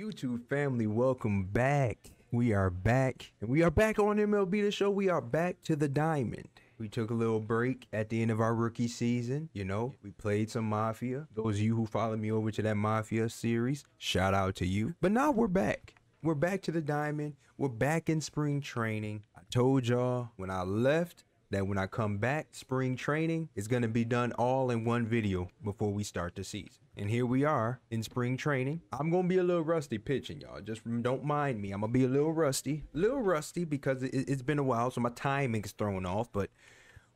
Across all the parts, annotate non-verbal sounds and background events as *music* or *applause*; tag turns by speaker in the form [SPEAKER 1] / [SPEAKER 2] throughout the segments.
[SPEAKER 1] YouTube family, welcome back. We are back. We are back on MLB The Show. We are back to the diamond. We took a little break at the end of our rookie season. You know, we played some Mafia. Those of you who followed me over to that Mafia series, shout out to you. But now we're back. We're back to the diamond. We're back in spring training. I told y'all when I left that when I come back, spring training is going to be done all in one video before we start the season. And here we are in spring training. I'm going to be a little rusty pitching, y'all. Just don't mind me. I'm going to be a little rusty. A little rusty because it, it's been a while, so my timing's thrown off. But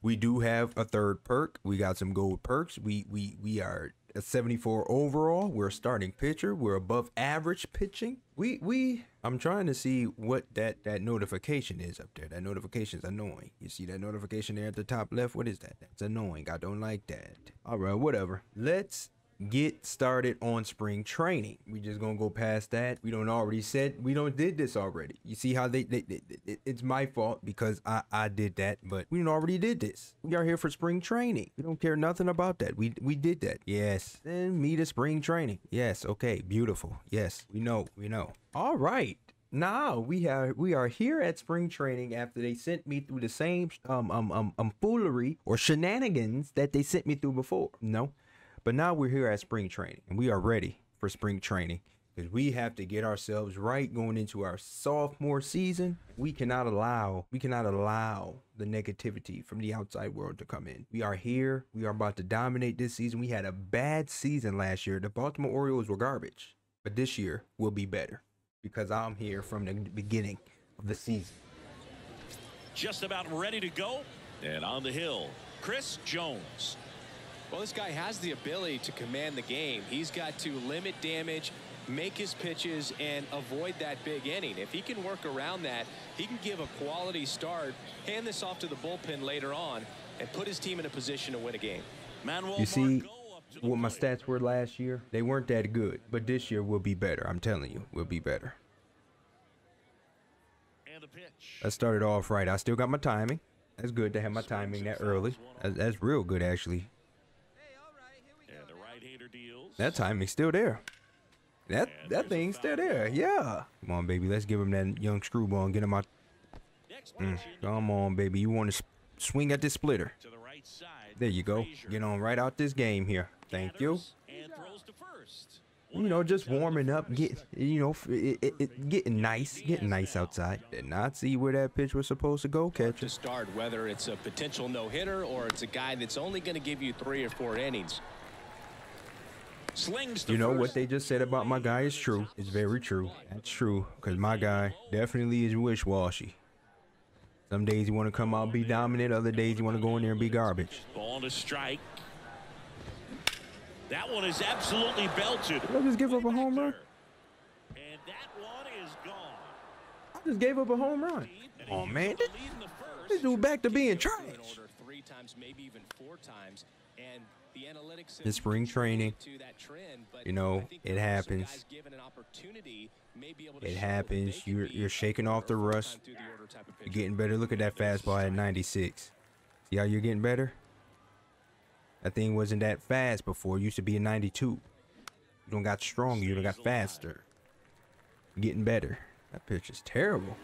[SPEAKER 1] we do have a third perk. We got some gold perks. We we we are a 74 overall. We're a starting pitcher. We're above average pitching. We we I'm trying to see what that that notification is up there. That notification is annoying. You see that notification there at the top left? What is that? That's annoying. I don't like that. All right, whatever. Let's get started on spring training. We just gonna go past that. We don't already said we don't did this already. You see how they, they, they, they it's my fault because I I did that, but we already did this. We are here for spring training. We don't care nothing about that. We we did that. Yes. Then me to spring training. Yes. Okay. Beautiful. Yes. We know. We know. All right. Now we are we are here at spring training after they sent me through the same um um um, um foolery or shenanigans that they sent me through before. No, but now we're here at spring training and we are ready for spring training because we have to get ourselves right going into our sophomore season. We cannot allow we cannot allow the negativity from the outside world to come in. We are here. We are about to dominate this season. We had a bad season last year. The Baltimore Orioles were garbage, but this year will be better because I'm here from the beginning of the season.
[SPEAKER 2] Just about ready to go and on the hill, Chris Jones.
[SPEAKER 3] Well, this guy has the ability to command the game. He's got to limit damage, make his pitches, and avoid that big inning. If he can work around that, he can give a quality start, hand this off to the bullpen later on, and put his team in a position to win a game.
[SPEAKER 2] Manuel
[SPEAKER 1] You see
[SPEAKER 2] Margot up to the
[SPEAKER 1] what my stats were last year? They weren't that good, but this year will be better. I'm telling you, we'll be better.
[SPEAKER 2] And the pitch.
[SPEAKER 1] I started off right. I still got my timing. That's good to have my timing that early. That's, that's real good, actually.
[SPEAKER 2] And the right-hander.
[SPEAKER 1] That timing's still there. That that thing's still there. Yeah. Come on, baby. Let's give him that young screwball and get him out. Mm, come on, baby. You want to swing at this splitter?
[SPEAKER 2] to the right side.
[SPEAKER 1] There you go.
[SPEAKER 2] Frazier
[SPEAKER 1] Get on right out this game here. Thank you.
[SPEAKER 2] gathers And throws to first.
[SPEAKER 1] You know, just warming up, get you know, it, it, it, getting nice, getting nice outside. Did not see where that pitch was supposed to go,
[SPEAKER 3] To
[SPEAKER 1] catcher.
[SPEAKER 3] start, whether it's a potential no-hitter or it's a guy that's only going to give you three or four innings.
[SPEAKER 2] Slings to
[SPEAKER 1] You know what they just said about my guy is true. It's very true. That's true. Cause my guy definitely is wish-washy. Some days you want to come out and be dominant. Other days you want to go in there and be garbage.
[SPEAKER 2] Ball to strike. That one is absolutely belted.
[SPEAKER 1] Did I just give up a home run?
[SPEAKER 2] And that one is gone.
[SPEAKER 1] I just gave up a home run. Oh man, this,
[SPEAKER 2] the lead in the first.
[SPEAKER 1] this dude back to being
[SPEAKER 3] In
[SPEAKER 1] trash.
[SPEAKER 3] three times, maybe even four times, and the
[SPEAKER 1] spring training,
[SPEAKER 3] to that trend, but
[SPEAKER 1] you know, it
[SPEAKER 3] there are some
[SPEAKER 1] happens.
[SPEAKER 3] given an opportunity, may be able to
[SPEAKER 1] It happens. You're you're shaking off the rust.
[SPEAKER 3] the order type of
[SPEAKER 1] You're getting better. Look at that fastball at 96. See how you're getting better? That thing wasn't that fast before. It used to be a 92. You don't got stronger. You don't got faster. Getting better. That pitch is terrible.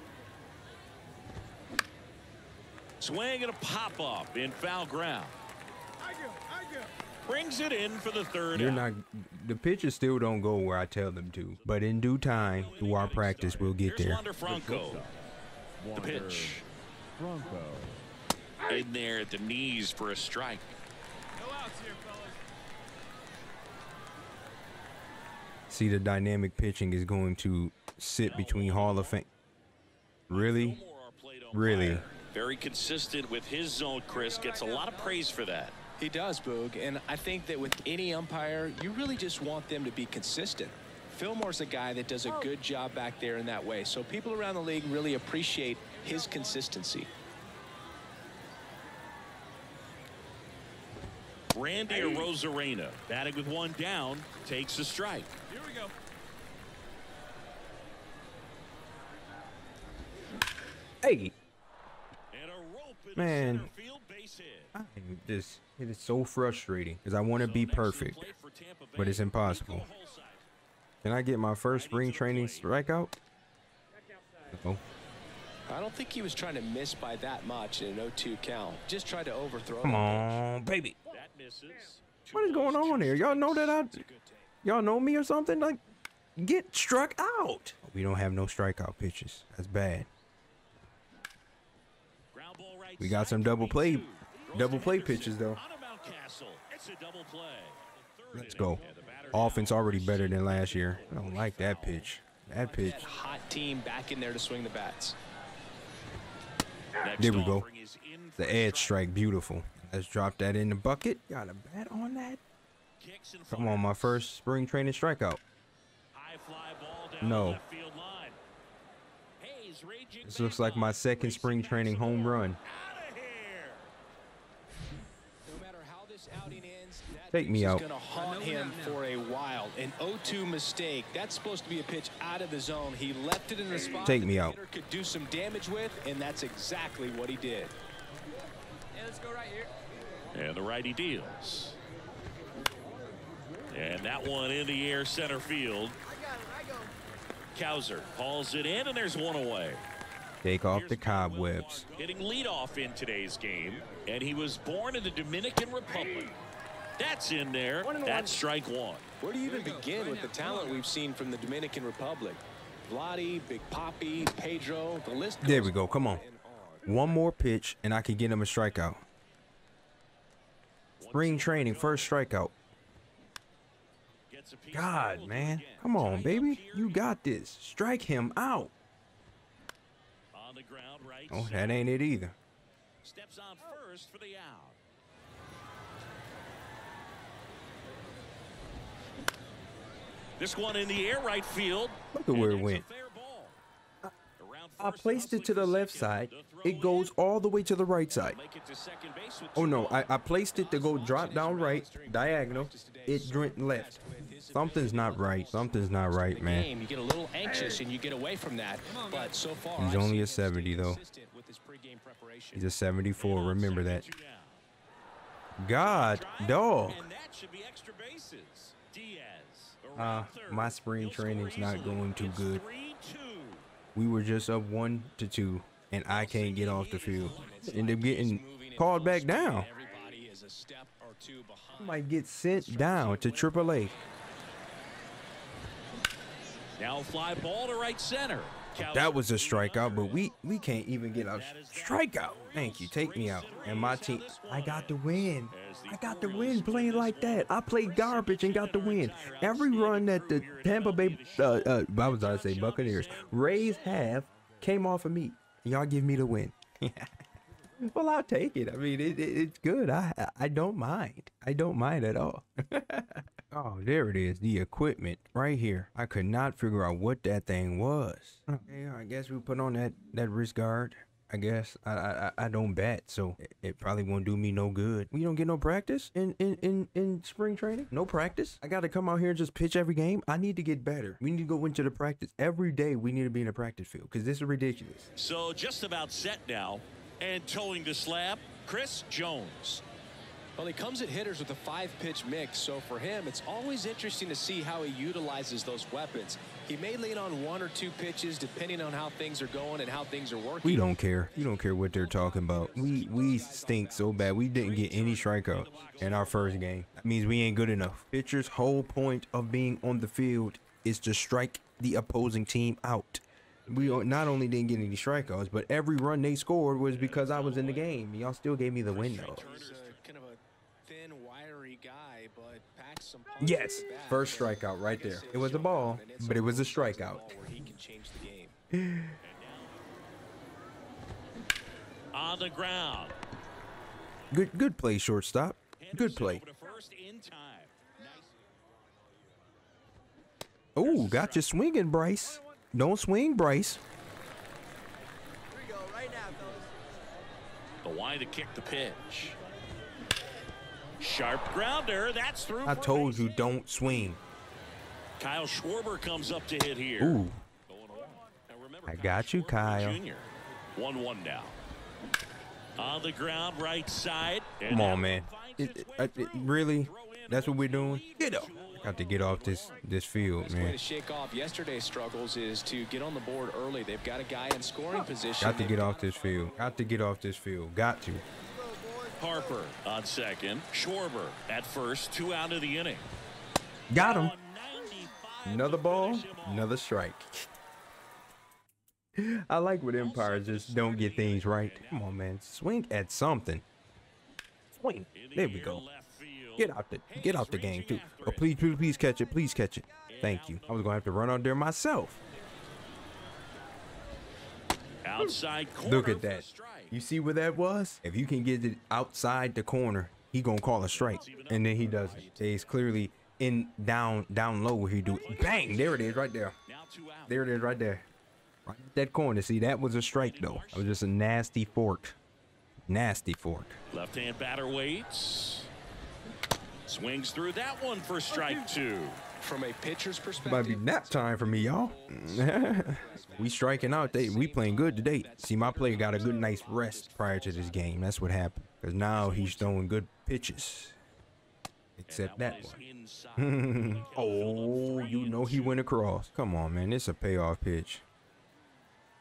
[SPEAKER 2] Swing and a pop up in foul ground. Brings it in for the third.
[SPEAKER 1] You're
[SPEAKER 2] out.
[SPEAKER 1] not. The pitches still don't go where I tell them to. But in due time, through our practice, we'll get
[SPEAKER 2] Here's
[SPEAKER 1] there.
[SPEAKER 2] Wander Franco. The pitch. Franco In there at the knees for a strike.
[SPEAKER 1] See, the dynamic pitching is going to sit between Hall of Fame. Really?
[SPEAKER 2] Fillmore, our plate
[SPEAKER 1] Really?
[SPEAKER 2] Very consistent with his zone, Chris. Gets a lot of praise for that.
[SPEAKER 3] He does, Boog, and I think that with any umpire, you really just want them to be consistent. Fillmore's a guy that does a good job back there in that way, so people around the league really appreciate his consistency.
[SPEAKER 2] Randy Arozarena batting with one down takes a strike.
[SPEAKER 1] Hey,
[SPEAKER 2] And a rope in
[SPEAKER 1] Man.
[SPEAKER 2] Center field base hit.
[SPEAKER 1] I am just it is so frustrating because I want to be
[SPEAKER 2] So next in
[SPEAKER 1] perfect,
[SPEAKER 2] play for Tampa
[SPEAKER 1] but it's impossible. Can I get my first spring training strikeout? Oh,
[SPEAKER 3] I don't think he was trying to miss by that much in an 0-2 count. Just tried to overthrow.
[SPEAKER 1] come
[SPEAKER 3] that
[SPEAKER 1] on, baby.
[SPEAKER 2] That misses.
[SPEAKER 1] What is going on here? Y'all know that I,
[SPEAKER 3] pitch. Good take.
[SPEAKER 1] y'all know me or something? Like, get struck out. We don't have no strikeout pitches. That's bad.
[SPEAKER 2] Ground ball right
[SPEAKER 1] We got some double play-
[SPEAKER 2] 22.
[SPEAKER 1] Double play pitches, though.
[SPEAKER 2] on a Mountcastle. It's a double play. The third
[SPEAKER 1] Let's go.
[SPEAKER 2] and the batter
[SPEAKER 1] Offense already better than last year. I don't like that pitch. That pitch.
[SPEAKER 3] Hot team back in there to swing the bats.
[SPEAKER 1] There we go.
[SPEAKER 2] offering is in for
[SPEAKER 1] The edge strike, beautiful. Let's drop that in the bucket. Got a bat on that.
[SPEAKER 2] Kicks and
[SPEAKER 1] Come on, my first spring training strikeout.
[SPEAKER 2] High fly ball down
[SPEAKER 1] No.
[SPEAKER 2] field line.
[SPEAKER 1] This looks like my second spring training home run.
[SPEAKER 2] Outta here.
[SPEAKER 3] No matter how this outing ends, that
[SPEAKER 1] Take me
[SPEAKER 3] is
[SPEAKER 1] out.
[SPEAKER 3] going to haunt him for a while. An 0-2 mistake. That's supposed to be a pitch out of the zone. He left it in the spot
[SPEAKER 1] Take me
[SPEAKER 3] the
[SPEAKER 1] out.
[SPEAKER 3] hitter could do some damage with, and that's exactly what he did.
[SPEAKER 2] And the righty deals. And that one in the air center field. Kauser hauls it in, and there's one away.
[SPEAKER 1] Take off
[SPEAKER 2] Here's
[SPEAKER 1] the cobwebs.
[SPEAKER 2] Mark Hitting leadoff in today's game, and he was born in the Dominican Republic. That's in there. That's strike one.
[SPEAKER 3] Where do you even begin with the talent we've seen from the Dominican Republic? Vladdy, Big Poppy, Pedro, the list
[SPEAKER 1] There we go. Come on. One more pitch, and I can get him a strikeout. Spring training, first strikeout.
[SPEAKER 2] Gets
[SPEAKER 1] God, man. Come on, baby. You got this. Strike him out.
[SPEAKER 2] on the ground right
[SPEAKER 1] Oh, that ain't it either.
[SPEAKER 2] Steps on first for the out. This one in the air right field.
[SPEAKER 1] Look at where it
[SPEAKER 2] And that's a
[SPEAKER 1] went.
[SPEAKER 2] fair ball. Around
[SPEAKER 1] I placed it to the left side. It goes all the way to the right side.
[SPEAKER 2] Make it to second base with
[SPEAKER 1] Oh
[SPEAKER 2] two
[SPEAKER 1] no, I. I placed it to go drop down right, diagonal. It went left. Something's not right. Something's not right, man.
[SPEAKER 3] You get a little anxious and you get away from that. But so far,
[SPEAKER 1] He's only a 70 though.
[SPEAKER 3] consistent with his pregame preparation.
[SPEAKER 1] He's a 74. Remember that.
[SPEAKER 2] Two down.
[SPEAKER 1] God,
[SPEAKER 2] Drive,
[SPEAKER 1] dog.
[SPEAKER 2] And that should be extra bases. Diaz.
[SPEAKER 1] Uh, my spring training's not going too good. We were just up one to two, and I can't get off the field. End up getting called back down. Might get sent down to AAA.
[SPEAKER 2] Now fly ball to right center.
[SPEAKER 1] That was a strikeout, but we we can't even get a strikeout. Thank you. Take me out. And my team, I got the win. I got the win playing like that. I played garbage and got the win. Every run that the Tampa Bay, uh, uh, I was about to say Buccaneers, Rays have came off of me. Y'all give me the win. *laughs* well, I'll take it. I mean, it, it, it's good. I I don't mind. I don't mind at all. *laughs* Oh, there it is. The equipment right here. I could not figure out what that thing was. Okay, I guess we put on that that wrist guard. I guess I I, I don't bat, so it, it probably won't do me no good. We don't get no practice in in in in spring training. No practice. I got to come out here and just pitch every game. I need to get better. We need to go into the practice every day. We need to be in a practice field because this is ridiculous.
[SPEAKER 2] So just about set now. And towing the slab, Chris Jones.
[SPEAKER 3] Well, he comes at hitters with a five-pitch mix, so for him, it's always interesting to see how he utilizes those weapons. He may lean on one or two pitches depending on how things are going and how things are working.
[SPEAKER 1] We don't care. You don't care what they're talking about. We we stink so bad. We didn't get any strikeouts in our first game. That means we ain't good enough. Pitcher's whole point of being on the field is to strike the opposing team out. We not only didn't get any strikeouts, but every run they scored was because I was in the game. Y'all still gave me the win though.
[SPEAKER 3] He's a, kind of a thin, wiry guy, but packs some punch
[SPEAKER 1] Yes,
[SPEAKER 3] at the bat.
[SPEAKER 1] first strikeout right there. It was a ball, but it was a strikeout.
[SPEAKER 3] Ball where he can change the game. *laughs*
[SPEAKER 2] On the ground.
[SPEAKER 1] Good good play, shortstop. Good play.
[SPEAKER 2] over to first in time. Nice.
[SPEAKER 1] Oh, got you swinging, Bryce. Don't swing, Bryce.
[SPEAKER 2] The why to kick the pitch. Sharp grounder. That's through.
[SPEAKER 1] I told you don't swing.
[SPEAKER 2] Kyle Schwarber comes up to hit here.
[SPEAKER 1] Ooh.
[SPEAKER 2] Going away. Now remember,
[SPEAKER 1] I got you, Kyle.
[SPEAKER 2] Jr. One one now. On the ground, right side. and
[SPEAKER 1] Come on, man. It, it, uh, it- really? That's what we're doing. Get up. Got to get off this this field,
[SPEAKER 3] Best way
[SPEAKER 1] man.
[SPEAKER 3] to shake off yesterday's struggles is to get on the board early. They've got a guy in scoring position.
[SPEAKER 1] Got to get off this field. Got to get off this field. Got to.
[SPEAKER 2] Harper on second. Schwarber at first. Two out of the inning.
[SPEAKER 1] Got him. Another ball,
[SPEAKER 2] finish him off.
[SPEAKER 1] another strike. *laughs* I like when Empires just don't get things right. Come on, man. Swing at something. Swing. There we go.
[SPEAKER 2] Left.
[SPEAKER 1] Get out the get out the game too. Oh, please, please, please catch it. Please catch it. Thank you. I was gonna have to run out there myself.
[SPEAKER 2] Outside corner
[SPEAKER 1] Look at that. You see where that was? If you can get it outside the corner, he gonna call a strike, and then he doesn't. He's clearly in down down low where he do. it. Bang! There it is, right there.
[SPEAKER 2] Now two out.
[SPEAKER 1] There it is, right there. Right at that corner. See, that was a strike though. That was just a nasty fork. Nasty fork.
[SPEAKER 2] Left-hand batter waits. Swings through that one for strike two.
[SPEAKER 3] From a pitcher's perspective,
[SPEAKER 1] Might be nap time for me, y'all. *laughs* we striking out. They we playing good today. See, my player got a good nice rest prior to this game. That's what happened. Cause now he's throwing good pitches. Except that one. *laughs* Oh, you know he went across. Come on, man. It's a payoff pitch.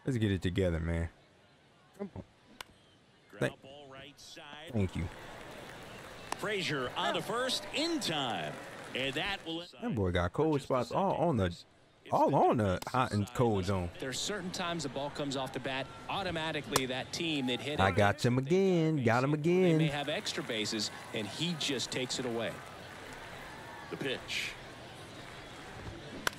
[SPEAKER 1] Let's get it together, man. Come on.
[SPEAKER 2] Ground ball right side.
[SPEAKER 1] Thank you.
[SPEAKER 2] Frazier on to first in time. And that will
[SPEAKER 1] That boy got cold spots all on the all on the hot and cold zone.
[SPEAKER 3] there's certain times the ball comes off the bat, automatically that team that hit it.
[SPEAKER 1] I got him again. Got him again.
[SPEAKER 3] They may have extra bases, and he just takes it away.
[SPEAKER 2] the pitch.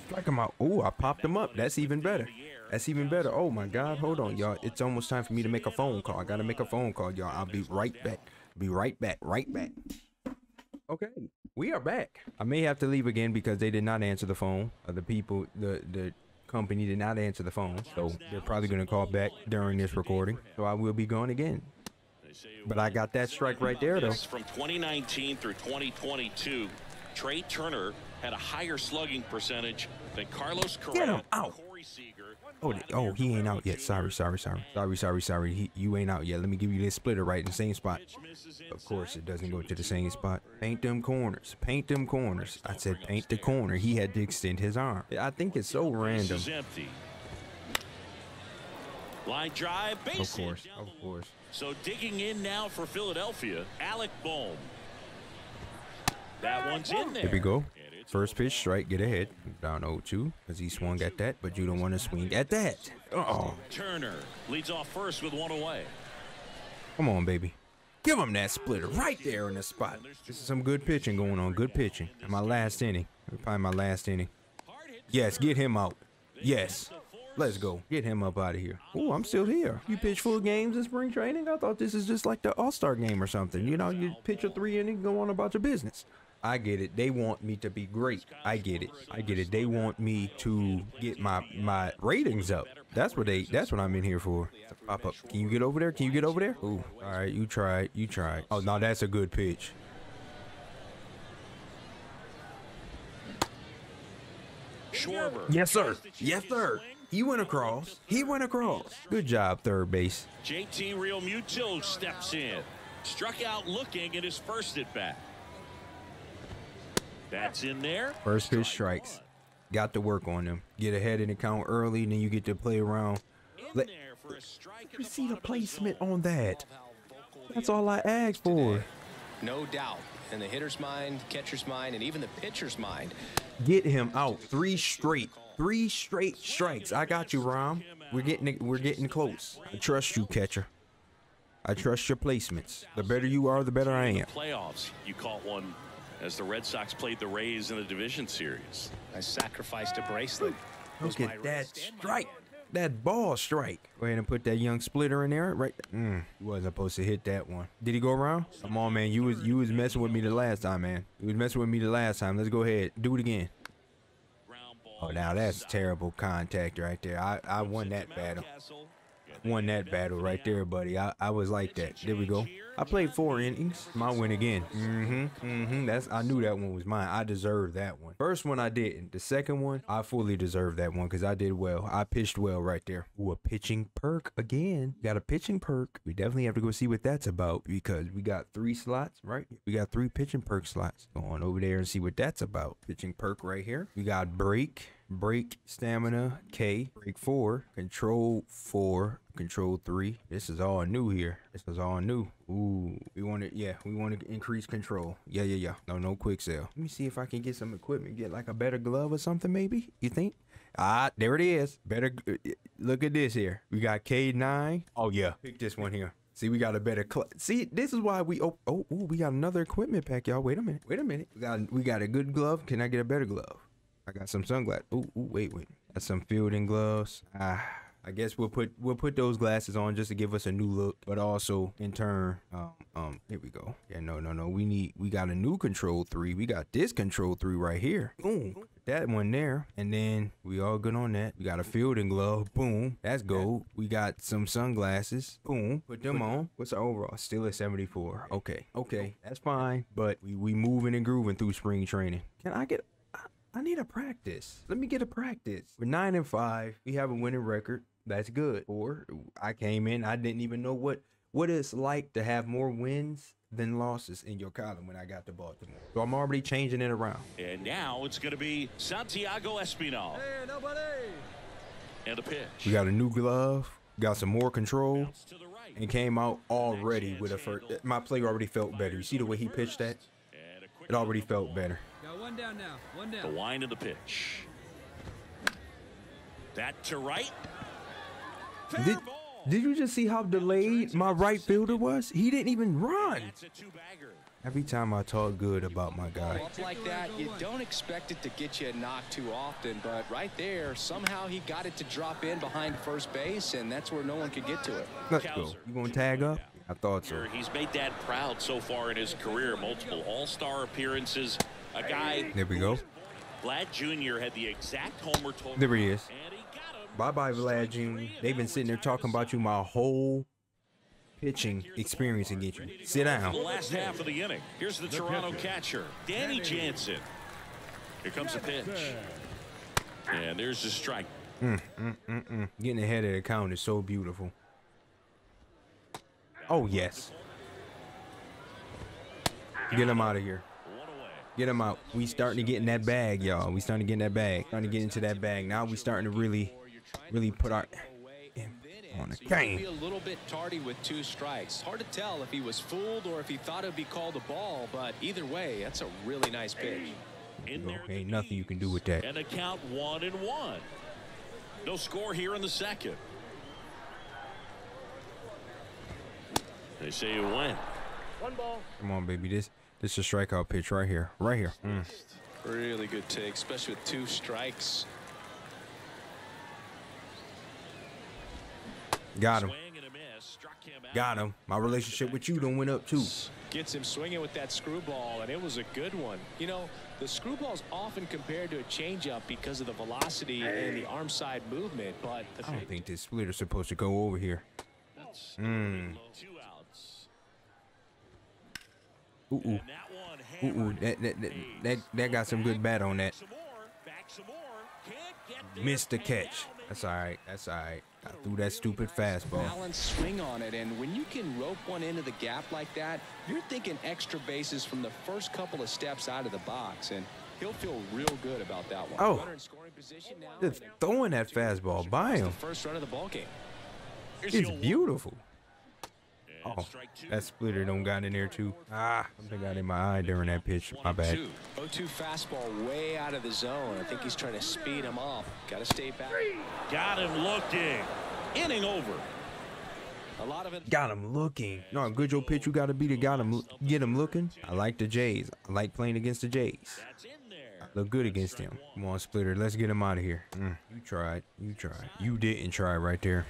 [SPEAKER 1] Strike him out. Oh, I popped him up. That's even better. That's even better. Oh my God. Hold on, y'all. It's almost time for me to make a phone call. I gotta make a phone call, y'all. I'll be right back. Be right back. Right back. Okay. We are back. I may have to leave again because they did not answer the phone. Uh, the people, the the company did not answer the phone, so they're probably gonna call back during this recording. So I will be gone again. But I got that strike right there, though.
[SPEAKER 2] From 2019 through 2022, Trea Turner had a higher slugging percentage than Carlos Correa.
[SPEAKER 1] him out.
[SPEAKER 2] Corey Seager.
[SPEAKER 1] Oh, oh, he ain't out yet. Sorry, sorry, sorry, sorry, sorry, sorry. He, you ain't out yet. Let me give you this splitter right in the same spot. Of course, it doesn't go to the same spot. Paint them corners. Paint them corners. I said paint the corner. He had to extend his arm. I think it's so random.
[SPEAKER 2] Line drive,
[SPEAKER 1] Of course, of course.
[SPEAKER 2] So digging in now for Philadelphia, Alec Bohm. That one's in there.
[SPEAKER 1] Here we go. First pitch, strike, get ahead. Down 0-2 because he swung at that, but you don't want to swing at that. Uh oh,
[SPEAKER 2] Turner leads off first with one away.
[SPEAKER 1] come on, baby. Give him that splitter right there in the spot. This is some good pitching going on. Good pitching. My last inning. Probably my last inning. Yes, get him out. Yes. Let's go. Get him up out of here. Oh, I'm still here. You pitch full games in spring training? I thought this is just like the All Star game or something. You know, you pitch a three inning, go on about your business. I get it. They want me to be great. I get it. I get it. They want me to get my my ratings up. That's what they. That's what I'm in here for. Pop up. Can you get over there? Can you get over there? Ooh. All right. You try. You try. Oh no, that's a good pitch.
[SPEAKER 2] Schwarber.
[SPEAKER 1] Yes, sir.
[SPEAKER 2] Has the
[SPEAKER 1] Yes, sir.
[SPEAKER 2] swing.
[SPEAKER 1] He went across. He went across. Good job, third base.
[SPEAKER 2] JT Realmuto steps in. Struck out looking at his first at bat. That's in there.
[SPEAKER 1] First pitch strikes. Got to work on them. Get ahead in the count early, and then you get to play around.
[SPEAKER 2] In
[SPEAKER 1] Let-
[SPEAKER 2] there for a strike
[SPEAKER 1] You see the placement
[SPEAKER 2] zone.
[SPEAKER 1] on that. That's all I asked for.
[SPEAKER 3] No doubt. In the hitter's mind, catcher's mind, and even the pitcher's mind.
[SPEAKER 1] Get him out. Three straight. Three straight strikes. I got you, Rom. We're getting we're getting close. I trust you, catcher. I trust your placements. The better you are, the better I am.
[SPEAKER 2] Playoffs. You caught one as the Red Sox played the Rays in the division series.
[SPEAKER 3] I sacrificed a bracelet.
[SPEAKER 1] Look at that
[SPEAKER 3] wrist and my
[SPEAKER 1] strike. That ball strike. Go ahead and put that young splitter in there. Right. Mm, he wasn't supposed to hit that one. Did he go around? Come on, man. You was you was messing with me the last time, man. You was messing with me the last time. Let's go ahead. Do it again. Oh, now that's terrible contact right there. I, I won that battle. Won that battle right there, buddy. I, I was like that. There we go. I played four innings. My win again. Mm-hmm. Mm-hmm. That's I knew that one was mine. I deserved that one. First one I didn't. The second one, I fully deserved that one because I did well. I pitched well right there. Ooh, a pitching perk again. Got a pitching perk. We definitely have to go see what that's about because we got three slots, right? We got three pitching perk slots. Go on over there and see what that's about. Pitching perk right here. We got break break stamina K, break four, control four, control three. This is all new here. This is all new. Ooh, we want to, yeah, we want to increase control. Yeah, yeah, yeah. No, no quick sale. Let me see if I can get some equipment, get like a better glove or something, maybe. You think? Ah, there it is. Better uh, look at this here. We got K9. Oh yeah, pick this one here. See, we got a better See, this is why we oh oh ooh, we got another equipment pack, y'all. Wait a minute. Wait a minute. We got we got a good glove. Can I get a better glove? I got some sunglasses. Ooh, ooh, wait, wait. Got some fielding gloves. Ah, I guess we'll put we'll put those glasses on just to give us a new look, but also in turn, um, um, here we go. Yeah, no, no, no. We need we got a new control three. We got this control three right here. Boom. That one there, and then we all good on that. We got a fielding glove. Boom. That's gold. We got some sunglasses. Boom. Put them on. What's our overall? Still at 74. Okay. Okay. That's fine. But we we moving and grooving through spring training. Can I get I need a practice. Let me get a practice. We're nine and five. We have a winning record. That's good. Or I came in, I didn't even know what what it's like to have more wins than losses in your column when I got to Baltimore. So I'm already changing it around.
[SPEAKER 2] And now it's going to be Santiago Espinal.
[SPEAKER 4] Hey, nobody.
[SPEAKER 2] And a pitch.
[SPEAKER 1] We got a new glove. Got some more control.
[SPEAKER 2] To the right.
[SPEAKER 1] And came out already with a first. My play already felt better. You see the way he pitched that?
[SPEAKER 2] And a quick
[SPEAKER 1] It already felt better.
[SPEAKER 4] Got one down now. One
[SPEAKER 2] The
[SPEAKER 4] down.
[SPEAKER 2] wind of the pitch. That to right. Fair
[SPEAKER 1] Did,
[SPEAKER 2] ball.
[SPEAKER 1] did you just see how delayed my right fielder was? He didn't even run.
[SPEAKER 2] That's a two-bagger.
[SPEAKER 1] Every time I talk good about my guy.
[SPEAKER 3] Up like that, you don't expect it to get you a knock too often, but right there, somehow he got it to drop in behind first base, and that's where no one could get to it.
[SPEAKER 1] Let's go. You gonna tag up? I thought so.
[SPEAKER 2] He's made Dad proud so far in his career. Multiple All-Star appearances. A guy.
[SPEAKER 1] There we go.
[SPEAKER 2] Vlad Jr. had the exact homer total.
[SPEAKER 1] There he is.
[SPEAKER 2] And he.
[SPEAKER 1] Bye bye, Vlad Jr. They've been sitting there talking about you my whole pitching experience against you. Sit
[SPEAKER 2] The
[SPEAKER 1] down.
[SPEAKER 2] last half of the inning. Here's the Toronto catcher, Danny Jansen. Here comes the pitch. And there's the strike.
[SPEAKER 1] Mm, mm, mm, Getting ahead of the count is so beautiful. Oh, yes. Get him out of here.
[SPEAKER 2] One.
[SPEAKER 1] Get him out. We starting to get in that bag, y'all. We starting to get in that bag. Starting to get into that bag. Now we starting to really, really put our on the
[SPEAKER 3] So you be a little bit tardy with two strikes. Hard to tell if he was fooled or if he thought it would be called a ball, but either way, that's a really nice pitch.
[SPEAKER 2] In there
[SPEAKER 1] Ain't nothing you can do with that.
[SPEAKER 2] and a count one and one. No score here in the second. They say you win. One ball.
[SPEAKER 1] Come on, baby. This this is a strikeout pitch right here. Right here. Mm.
[SPEAKER 3] Really good take, especially with two strikes.
[SPEAKER 1] Got him.
[SPEAKER 2] Swing and a miss. Struck him out.
[SPEAKER 1] Got him. My relationship with you done went up too.
[SPEAKER 3] Gets him swinging with that screwball, and it was a good one. You know, the screwball is often compared to a changeup because of the velocity and the arm side movement, but the
[SPEAKER 1] I don't think this splitter's supposed to go over here. Mm.
[SPEAKER 2] Two outs.
[SPEAKER 1] Ooh, ooh.
[SPEAKER 2] That
[SPEAKER 1] Ooh, that, that, that, that, that got some good bat on that.
[SPEAKER 2] Some more. Back some more. Can't get there.
[SPEAKER 1] Missed the catch. That's all right. That's all right. I threw that stupid fastball.
[SPEAKER 3] balanced swing on it, and when you can rope one into the gap like that, you're thinking extra bases from the first couple of steps out of the box, and he'll feel real good about that one.
[SPEAKER 1] Oh.
[SPEAKER 3] Runner in scoring position now.
[SPEAKER 1] Just throwing that fastball by him.
[SPEAKER 3] first run of the ball game.
[SPEAKER 1] It's beautiful.
[SPEAKER 2] One. And
[SPEAKER 1] Oh, that splitter don't got in there too. Ah, something got in my eye during that pitch. My bad.
[SPEAKER 3] 0-2 fastball way out of the zone. I think he's trying to speed him up. Got to stay back.
[SPEAKER 2] Got him looking. Inning over.
[SPEAKER 3] A lot of it.
[SPEAKER 1] Got him looking. No, a good Joe pitch. You got to be to got him. Get him looking. I like the Jays. I like playing against the Jays.
[SPEAKER 2] That's in there.
[SPEAKER 1] Look good against them. Come on, splitter. Let's get him out of here. Mm, you tried. You tried. You didn't try right there.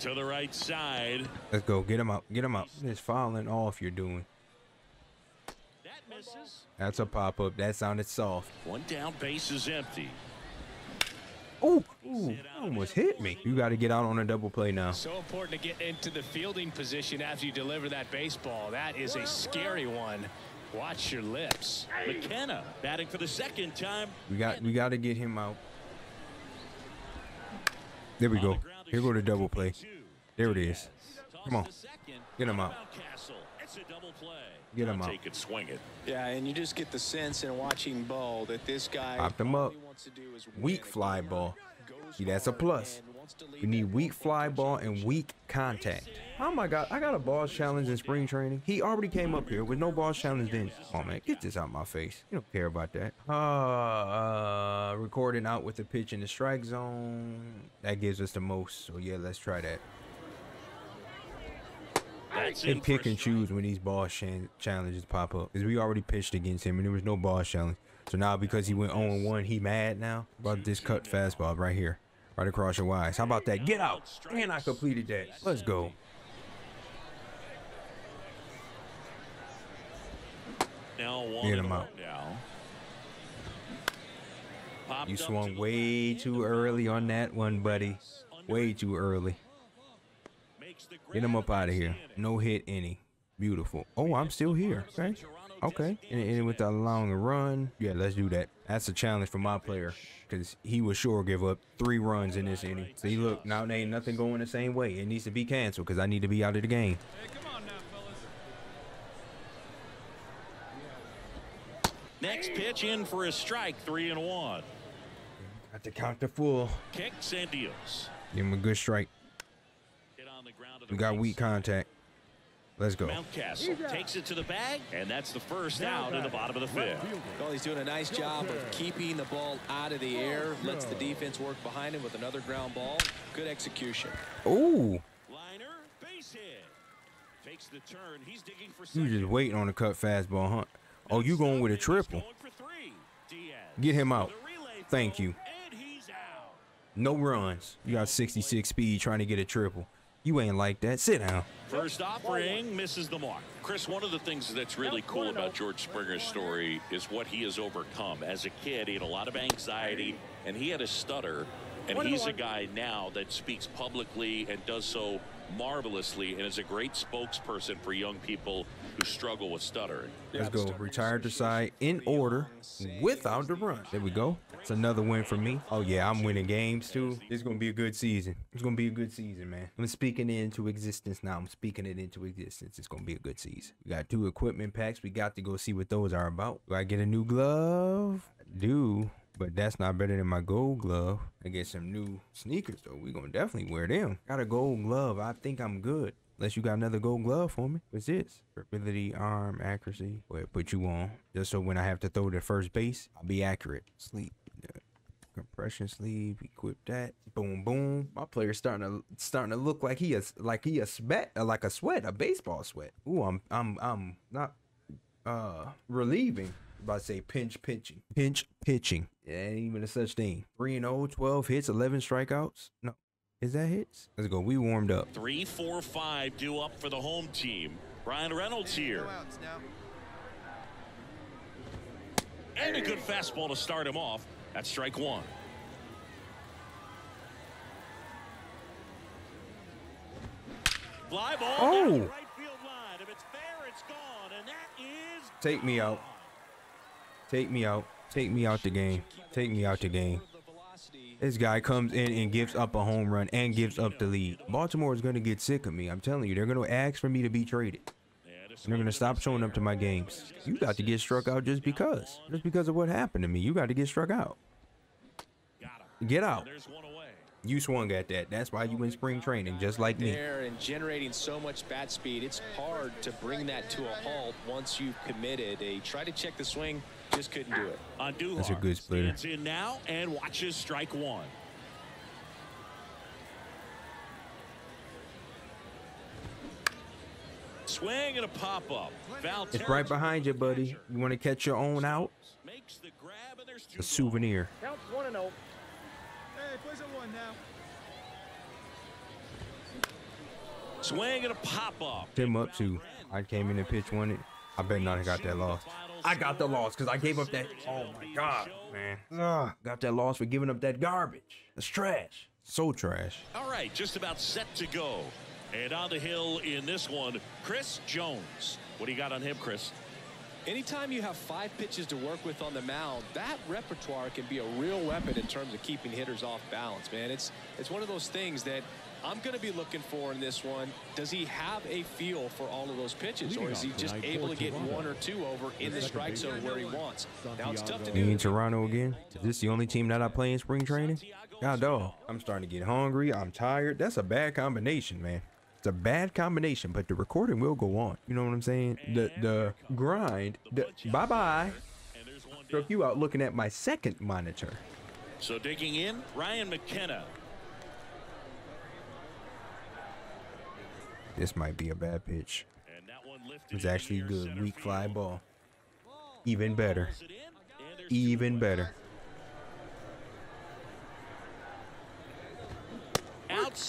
[SPEAKER 2] To the right side.
[SPEAKER 1] Let's go. Get him out. Get him out. It's falling off. You're doing.
[SPEAKER 2] That misses.
[SPEAKER 1] That's a pop up. That sounded soft.
[SPEAKER 2] One down, base is empty.
[SPEAKER 1] Ooh, almost hit me. You got to get out on a double play now.
[SPEAKER 3] So important to get into the fielding position after you deliver that baseball. That is a scary one. Watch your lips.
[SPEAKER 2] McKenna batting for the second time.
[SPEAKER 1] We got we got to get him out. There we go.
[SPEAKER 2] The ground to
[SPEAKER 1] Here go the double play. There it is. Come on. Get him out.
[SPEAKER 2] Mountcastle. It's a double play.
[SPEAKER 1] Get him
[SPEAKER 2] Now
[SPEAKER 1] out.
[SPEAKER 2] Take it, swing it.
[SPEAKER 3] Yeah, and you just get the sense in watching Bo that this guy
[SPEAKER 1] Popped him up.
[SPEAKER 3] he wants to do is win
[SPEAKER 1] Weak fly ball. See, that's a plus.
[SPEAKER 3] And wants to leave
[SPEAKER 1] We need weak fly ball and weak contact. Oh my god, I got a balls challenge in spring training. He already came up here with no balls challenge then. Oh man, get this out my face. You don't care about that. Uh, uh recording out with the pitch in the strike zone. That gives us the most. So yeah, let's try that.
[SPEAKER 2] That's
[SPEAKER 1] They pick and choose when these ball challenges pop up. Because we already pitched against him and there was no ball challenge. So now because he went 0-1, he mad now about this cut fastball right here. Right across your eyes. How about that? Get out. And I completed that. Let's go.
[SPEAKER 2] Now one
[SPEAKER 1] Get him out. You swung way too early on that one, buddy. Way too early. Get him up out of here.
[SPEAKER 2] that's the inning.
[SPEAKER 1] No hit any. Beautiful. Oh, I'm still here. Okay. Okay. And, and with the long run. Yeah, let's do that. That's a challenge for my player. Because he was sure give up three runs in this inning. See, look, now there ain't nothing going the same way. It needs to be canceled because I need to be out of the game.
[SPEAKER 2] Next pitch in for a strike, three and one.
[SPEAKER 1] Got to count the full.
[SPEAKER 2] Kicks and deals.
[SPEAKER 1] Give him a good strike.
[SPEAKER 2] Hit on the ground the
[SPEAKER 1] We got
[SPEAKER 2] right
[SPEAKER 1] weak contact. Let's go.
[SPEAKER 2] Mountcastle takes it to the bag, and that's the first out in the bottom of the fifth.
[SPEAKER 3] Well, he's doing a nice job of keeping the ball out of the air. Lets the defense work behind him with another ground ball. Good execution.
[SPEAKER 1] Ooh.
[SPEAKER 2] Liner, base hit. Takes the turn. He's digging for
[SPEAKER 1] You
[SPEAKER 2] second.
[SPEAKER 1] just waiting on the cut fastball, huh? Oh, you going with a triple.
[SPEAKER 2] going for three. Diaz
[SPEAKER 1] Get him out.
[SPEAKER 2] with a relay
[SPEAKER 1] Thank you.
[SPEAKER 2] And he's out.
[SPEAKER 1] No runs. You got 66 speed trying to get a triple. You ain't like that. Sit down.
[SPEAKER 2] First offering misses the mark. Chris, one of the things that's really cool about George Springer's story is what he has overcome. As a kid, he had a lot of anxiety and he had a stutter. And he's a guy now that speaks publicly and does so marvelously and is a great spokesperson for young people who struggle with stuttering.
[SPEAKER 1] Let's go. Retired to side in order without the run. There we go. It's another win for me. Oh, yeah, I'm winning games too. It's going to be a good season. It's going to be a good season, man. I'm speaking it into existence now. I'm speaking it into existence. It's going to be a good season. We got two equipment packs. We got to go see what those are about. Do I get a new glove? Do. But that's not better than my gold glove. I get some new sneakers though. We gonna definitely wear them. Got a gold glove. I think I'm good. Unless you got another gold glove for me. What's this? Ability, arm, accuracy. Well, put you on. Just so when I have to throw to first base, I'll be accurate. Sleep. Compression sleeve. Equip that. Boom, boom. My player's starting to starting to look like he is like he a sweat, like a sweat, a baseball sweat. Ooh, I'm I'm I'm not uh relieving. About to say pinch pitching. Pinch pitching. It ain't even a such thing. 3 and 0, 12 hits, 11 strikeouts. No. Is that hits? Let's go. We warmed up.
[SPEAKER 2] Three, four, five due up for the home team. Bryan Reynolds here. And a good fastball to start him off. That's strike one. Fly ball
[SPEAKER 1] Oh.
[SPEAKER 2] down the right field line. If it's fair, it's gone, and that is
[SPEAKER 1] Take me out. Take me out. Take me out the game. Take me out the game. This guy comes in and gives up a home run and gives up the lead. Baltimore is going to get sick of me. I'm telling you, they're going to ask for me to be traded.
[SPEAKER 2] And
[SPEAKER 1] they're going to stop showing up to my games. You got to get struck out just because. Just because of what happened to me. You got to get struck out. Get out. You swung at that. That's why you in spring training, just like me.
[SPEAKER 3] And generating so much bat speed, it's hard to bring that to a halt once you've committed. They try to check the swing, just couldn't do it.
[SPEAKER 2] Andujar
[SPEAKER 1] That's a good splitter.
[SPEAKER 2] stands in now and watches strike one. Swing and a pop up. Foul
[SPEAKER 1] It's right behind you, buddy. You want to catch your own out?
[SPEAKER 2] Makes the grab and there's two
[SPEAKER 1] A souvenir.
[SPEAKER 4] Counts one and oh. Hey, plays at one now.
[SPEAKER 2] Swing and a pop up.
[SPEAKER 1] Him up too. I came in and pitched one. I bet not have got that lost.
[SPEAKER 2] Final
[SPEAKER 1] I got the loss because I gave up that. Oh my god, man. Ugh, got that loss for giving up that garbage. That's trash. So trash.
[SPEAKER 2] All right, just about set to go. And on the hill in this one, Chris Jones. What do you got on him, Chris?
[SPEAKER 3] Anytime you have five pitches to work with on the mound, that repertoire can be a real weapon in terms of keeping hitters off balance, man. It's it's one of those things that I'm going to be looking for in this one. Does he have a feel for all of those pitches, or is he just able to get one or two over in the strike zone where he wants? Now it's tough to do.
[SPEAKER 1] Me in Toronto again. Is this the only team that I play in spring training? God dog. I'm starting to get hungry. I'm tired. That's a bad combination, man. It's a bad combination, but the recording will go on. You know what I'm saying? The the grind. The, bye bye. Struck you out looking at my second monitor.
[SPEAKER 2] So digging in, Ryan McKenna.
[SPEAKER 1] This might be a bad pitch.
[SPEAKER 2] And that one lifted
[SPEAKER 1] It's actually
[SPEAKER 2] near
[SPEAKER 1] good. Weak fly ball. Even better.
[SPEAKER 2] Pulls it in, and there's two
[SPEAKER 1] Even better.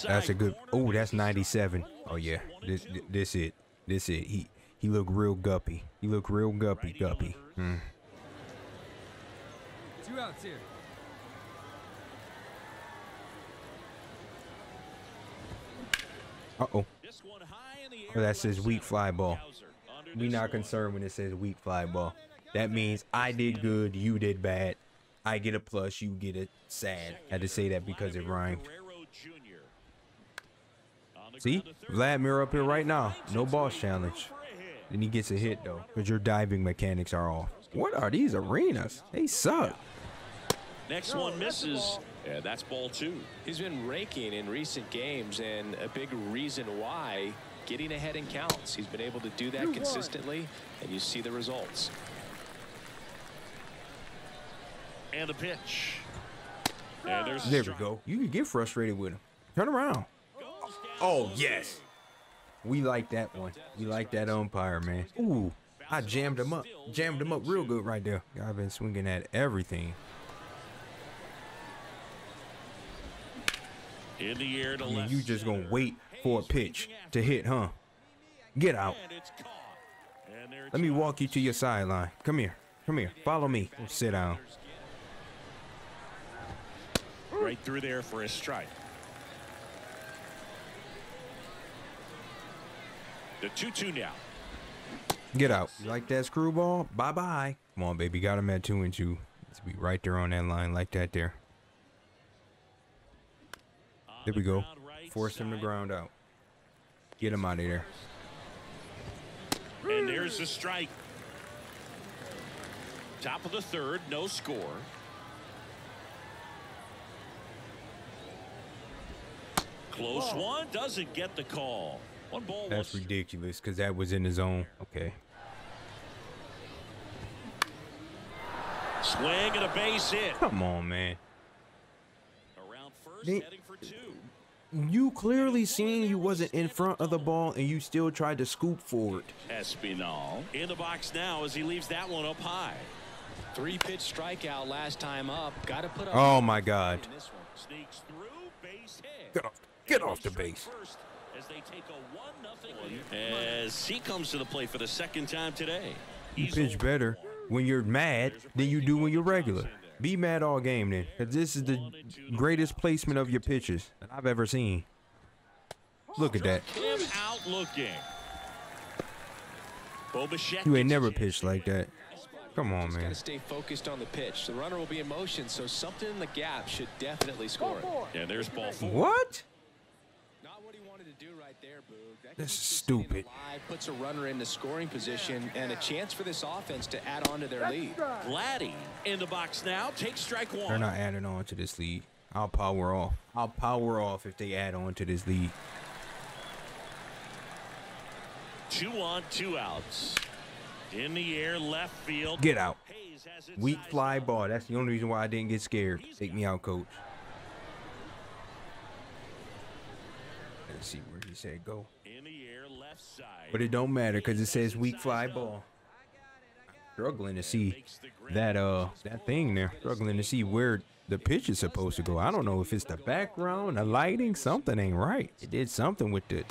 [SPEAKER 1] That's a good. Oh, that's
[SPEAKER 2] makes the strike.
[SPEAKER 1] 97. Oh yeah, this
[SPEAKER 2] two.
[SPEAKER 1] this it. This it. He he look real guppy. He look real guppy guppy. Mm.
[SPEAKER 5] Two outs here.
[SPEAKER 1] Uh oh.
[SPEAKER 2] This one high in the air
[SPEAKER 1] Oh, that says weak fly ball. We not concerned when it says weak fly ball. That means I did good, you did bad. I get a plus, you get a sad. I Had to say that because it rhymed.
[SPEAKER 2] Guerrero Jr. On the
[SPEAKER 1] See,
[SPEAKER 2] ground to third.
[SPEAKER 1] Vladimir up here right now. No boss challenge. Then he gets a hit though, because your diving mechanics are off. What are these arenas? They suck.
[SPEAKER 2] Next one misses, and that's ball two.
[SPEAKER 3] He's been raking in recent games, and a big reason why getting ahead in counts. He's been able to do that consistently, and you see the results.
[SPEAKER 2] And the pitch. And there's
[SPEAKER 1] There we go. You can get frustrated with him. Turn around. Oh, yes. We like that one. We like that umpire, man. Ooh, I jammed him up. Jammed him up real good right there. I've been swinging at everything.
[SPEAKER 2] In the air to
[SPEAKER 1] I mean,
[SPEAKER 2] left
[SPEAKER 1] you just gonna wait for a pitch to hit, huh? Get out.
[SPEAKER 2] And it's caught. And there
[SPEAKER 1] Let me walk you to your sideline. Come here. Come here. Follow me. Sit down.
[SPEAKER 2] Right through there for a strike. The 2-2 now.
[SPEAKER 1] Get out. You like that screwball? Bye bye. Come on, baby. Got him at two and two. Let's be right there on that line like that there.
[SPEAKER 2] On
[SPEAKER 1] There we go. Force him to ground out. Get him out of there.
[SPEAKER 2] And there's the strike. Top of the third, no score. Close one, doesn't get the call. One ball.
[SPEAKER 1] That's
[SPEAKER 2] one
[SPEAKER 1] ridiculous because that was in his zone. Okay.
[SPEAKER 2] Swing and a base hit.
[SPEAKER 1] Come on, man.
[SPEAKER 2] Around first,
[SPEAKER 1] They-
[SPEAKER 2] heading for two.
[SPEAKER 1] You clearly seen you wasn't in front of the ball and you still tried to scoop forward.
[SPEAKER 2] Espinal in the box now as he leaves that one up high.
[SPEAKER 3] Three pitch strikeout last time up. Got to put up.
[SPEAKER 1] Oh my God.
[SPEAKER 3] in this one.
[SPEAKER 2] Sneaks through, base hit.
[SPEAKER 1] Get off, get off the base.
[SPEAKER 2] First as they take a one nothing. As he comes to the plate for the second time today.
[SPEAKER 1] You pitch better when you're mad than you do when you're regular. Be mad all game then. 'cause this is the greatest placement of your pitches that I've ever seen. Look at that.
[SPEAKER 2] Him out looking.
[SPEAKER 1] You ain't never pitched like that. Come on,
[SPEAKER 3] Just got
[SPEAKER 1] man.
[SPEAKER 3] to stay focused on the pitch. The runner will be in motion, so something in the gap should definitely score it.
[SPEAKER 2] And there's ball four.
[SPEAKER 1] What?
[SPEAKER 3] Not what he wanted to do right there, Boog. That
[SPEAKER 1] This is stupid.
[SPEAKER 3] alive, puts a runner in the scoring position and a chance for this offense to add on to their lead.
[SPEAKER 2] Vladdy in the box now. Takes strike one.
[SPEAKER 1] They're not adding on to this lead. I'll power off. I'll power off if they add on to this lead.
[SPEAKER 2] Two on, two outs. In the air, left field.
[SPEAKER 1] Get out.
[SPEAKER 2] Hays has it
[SPEAKER 1] Weak fly ball. That's the only reason why I didn't get scared. Take me out, coach. Let's see where he said go.
[SPEAKER 2] In the air, left side.
[SPEAKER 1] But it don't matter because it says weak fly ball. Struggling to see that uh that thing there. Struggling to see where the pitch is supposed to go. I don't know if it's the background, the lighting, something ain't right. It did something with it.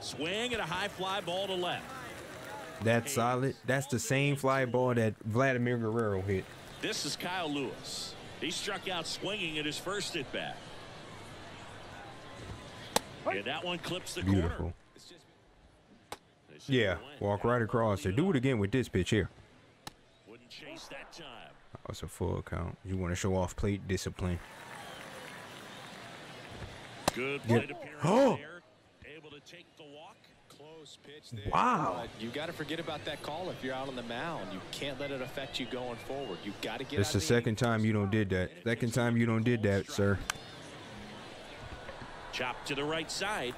[SPEAKER 2] Swing and a high fly ball to left.
[SPEAKER 1] That's solid. That's the same fly ball that Vladimir Guerrero hit.
[SPEAKER 2] This is Kyle Lewis. He struck out swinging at his first at bat. And that one clips the
[SPEAKER 1] Beautiful. Yeah, walk right across there. Do it again with this pitch here.
[SPEAKER 2] Wouldn't chase that time.
[SPEAKER 1] Oh, That's a full count. You want to show off plate discipline.
[SPEAKER 2] Good
[SPEAKER 1] Yeah.
[SPEAKER 2] plate appearance
[SPEAKER 1] Oh.
[SPEAKER 2] there. Able to take the walk.
[SPEAKER 3] Close pitch there.
[SPEAKER 1] Wow.
[SPEAKER 3] But you got to forget about that call if you're out on the mound. You can't let it affect you going forward. You got to get.
[SPEAKER 1] It's
[SPEAKER 3] out
[SPEAKER 1] the
[SPEAKER 3] of the
[SPEAKER 1] second time you don't did that. Second time you don't did that, sir.
[SPEAKER 2] Chop to the right side.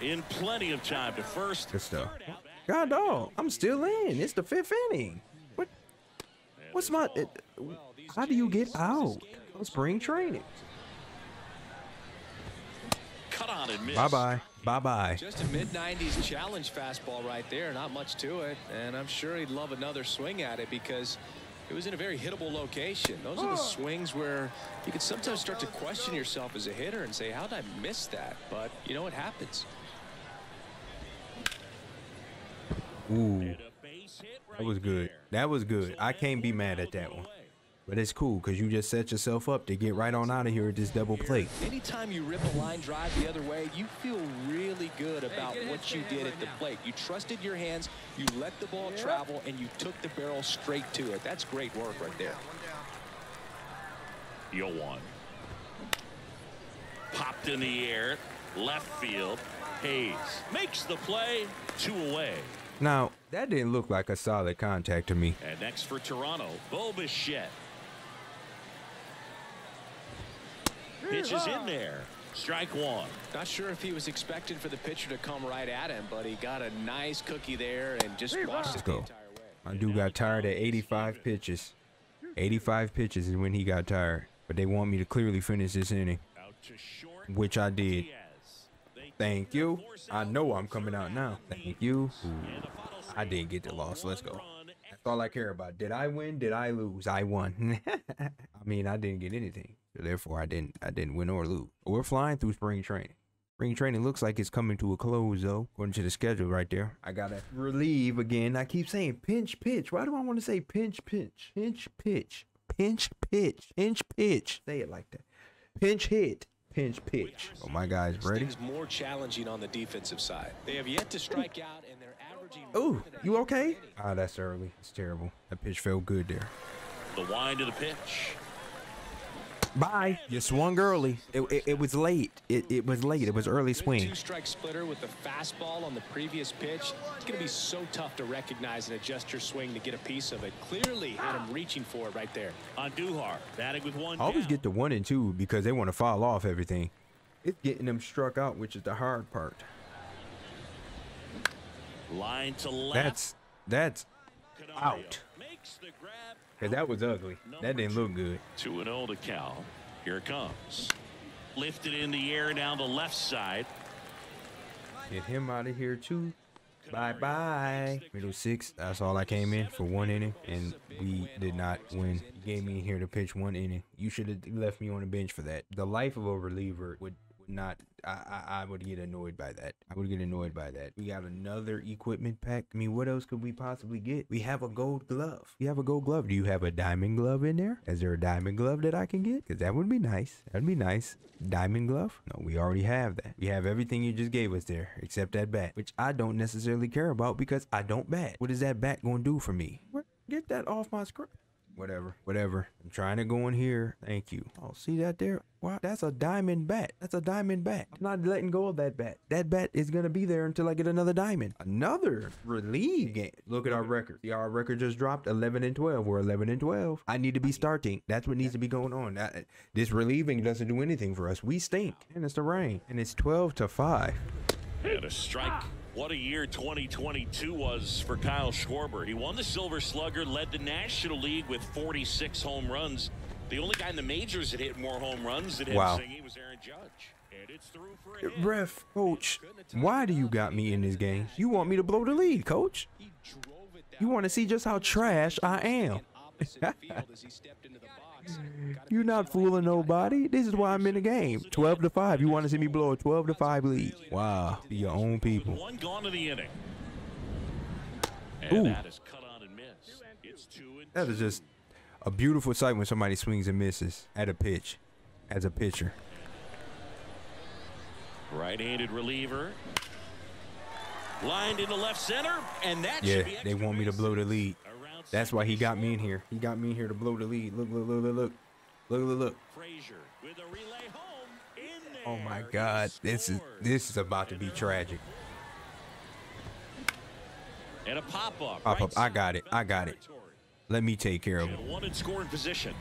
[SPEAKER 2] In plenty of time to first.
[SPEAKER 1] Good stuff.
[SPEAKER 2] third.
[SPEAKER 1] God dog, I'm still in. It's the fifth inning. What? What's my? It, how do you get out of spring training?
[SPEAKER 2] Cut on and miss.
[SPEAKER 1] Bye bye. Bye bye.
[SPEAKER 3] Just a mid 90s challenge fastball right there. Not much to it. And I'm sure he'd love another swing at it because it was in a very hittable location. Those are the oh. swings where you can sometimes start to question yourself as a hitter and say, how did I miss that? But you know what happens.
[SPEAKER 1] Ooh,
[SPEAKER 2] And a base hit
[SPEAKER 1] that was good. That was good. I can't be mad at that one. But it's cool because you just set yourself up to get right on out of here at this double play.
[SPEAKER 3] Anytime you rip a line drive the other way, you feel really good about what you did at the plate. You trusted your hands, you let the ball travel, and you took the barrel straight to it. That's great work right there.
[SPEAKER 2] Yo one. Popped in the air. Left field. Hays makes the play. Two away.
[SPEAKER 1] Now, that didn't look like a solid contact to me.
[SPEAKER 2] And next for Toronto, Bo Bichette. Pitches in there. Strike one.
[SPEAKER 3] Not sure if he was expecting for the pitcher to come right at him, but he got a nice cookie there and just watched
[SPEAKER 1] Let's
[SPEAKER 3] it the
[SPEAKER 1] go.
[SPEAKER 3] entire way.
[SPEAKER 1] My dude got tired at 85 pitches. 85 pitches is when he got tired. But they want me to clearly finish this inning,
[SPEAKER 2] Out to short.
[SPEAKER 1] which I did. Thank you. I know I'm coming out now. Thank you. Ooh,
[SPEAKER 2] And the final
[SPEAKER 1] I didn't get the loss. Let's go. That's all I care about. Did I win? Did I lose? I won. *laughs* I mean, I didn't get anything. So therefore, I didn't. I didn't win or lose. We're flying through spring training. Spring training looks like it's coming to a close, though, according to the schedule right there. I gotta relieve again. I keep saying pinch pitch. Why do I want to say pinch pinch? Pinch pitch. Pinch pitch. Pinch pitch. Say it like that. Pinch hit. Pinch pitch. Oh, my guy's
[SPEAKER 3] Makes
[SPEAKER 1] ready.
[SPEAKER 3] Things more challenging on the defensive side. They have yet to strike out, and they're averaging.
[SPEAKER 1] Ooh,
[SPEAKER 3] one and a
[SPEAKER 1] you okay?
[SPEAKER 3] innings.
[SPEAKER 1] Ah, that's early. It's terrible. That pitch felt good there.
[SPEAKER 2] The wind of the pitch.
[SPEAKER 1] Bye. You swung early. It, it, it was late. It, it was late. It was early swing.
[SPEAKER 3] Two-strike splitter with the fastball on the previous pitch. It's going to be so tough to recognize and adjust your swing to get a piece of it. Clearly had him reaching for it right there.
[SPEAKER 2] On Duhar, batting with one
[SPEAKER 1] I always
[SPEAKER 2] down.
[SPEAKER 1] get the one and two because they want to fall off everything. It's getting them struck out, which is the hard part.
[SPEAKER 2] Line to left.
[SPEAKER 1] That's that's
[SPEAKER 2] Canario
[SPEAKER 1] out. Because that was ugly. That didn't look good.
[SPEAKER 2] 2 0 to Cal. Here it comes. Lifted in the air down the left side.
[SPEAKER 1] Get him out of here too. Bye bye. Middle six. That's all I came in for one inning, and we did not win. You gave me here to pitch one inning. You should have left me on the bench for that. The life of a reliever would not. I, I would get annoyed by that. I would get annoyed by that. We got another equipment pack. I mean, what else could we possibly get? We have a gold glove. We have a gold glove. Do you have a diamond glove in there? Is there a diamond glove that I can get? Cause that would be nice. That'd be nice. Diamond glove? No, we already have that. We have everything you just gave us there, except that bat, which I don't necessarily care about because I don't bat. What is that bat gonna do for me? What? Get that off my screen. Whatever, whatever. I'm trying to go in here. Thank you. Oh, see that there? Wow, that's a diamond bat. That's a diamond bat. I'm not letting go of that bat. That bat is gonna be there until I get another diamond. Another relief game. Look at our record. See, our record just dropped 11 and 12. We're 11 and 12. I need to be starting. That's what needs to be going on. That- this relieving doesn't do anything for us. We stink. And it's the rain. And it's 12 to 5.
[SPEAKER 2] And a strike. What a year 2022 was for Kyle Schwarber. He won the Silver Slugger, led the National League with 46 home runs. The only guy in the majors that hit more home runs than him
[SPEAKER 1] Wow.
[SPEAKER 2] singing was Aaron Judge. And it's through for a hit.
[SPEAKER 1] Ref, coach, why do you got me in this game? You want me to blow the lead, coach?
[SPEAKER 3] He drove it
[SPEAKER 1] You want to see just how trash I am.
[SPEAKER 3] Mm.
[SPEAKER 1] You're not fooling nobody. This is why I'm in the game. 12 to 5. You want to see me blow a 12 to 5 lead. Wow. Be your own people.
[SPEAKER 2] One gone to the inning.
[SPEAKER 1] Ooh.
[SPEAKER 2] that is cut on and missed. It's two and
[SPEAKER 1] That is just a beautiful sight when somebody swings and misses at a pitch as a pitcher.
[SPEAKER 2] Right-handed reliever. Lined into left center, and that
[SPEAKER 1] Yeah,
[SPEAKER 2] should be
[SPEAKER 1] they want me to blow the lead.
[SPEAKER 2] Around
[SPEAKER 1] That's why he got me in here. He got me in here to blow the lead. Look, look, look, look, look. Look, look, look.
[SPEAKER 2] Frazier with a relay home in there.
[SPEAKER 1] Oh my God. This is this is about to be tragic.
[SPEAKER 2] And a pop up.
[SPEAKER 1] Pop
[SPEAKER 2] right
[SPEAKER 1] up. I got it. I got it. Let me take care of
[SPEAKER 2] And
[SPEAKER 1] him.
[SPEAKER 2] scoring position.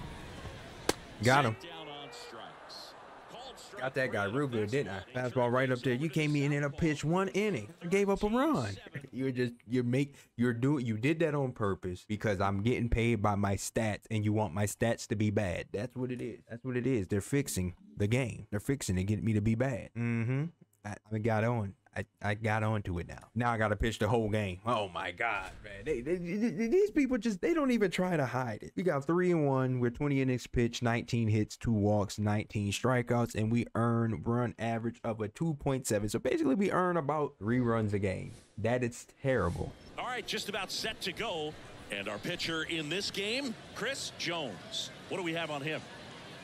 [SPEAKER 1] Got him.
[SPEAKER 2] Set down on strikes. Called strike
[SPEAKER 1] Got that guy real good, didn't I? Fastball right up there. You came in in a pitch one inning. I Gave up a run. *laughs* You're just you make you're doing you did that on purpose because I'm getting paid by my stats and you want my stats to be bad. That's what it is. That's what it is. They're fixing the game. They're fixing to get me to be bad. Mm-hmm. I, I got on. I, I got onto it now. Now I got to pitch the whole game. Oh my God, man! They, they, they- these people just they don't even try to hide it. We got three and one. We're 20 innings pitched, 19 hits, two walks, 19 strikeouts, and we earn run average of a 2.7. So basically, we earn about three runs a game. That is terrible.
[SPEAKER 2] All right, just about set to go. And our pitcher in this game, Chris Jones. What do we have on him?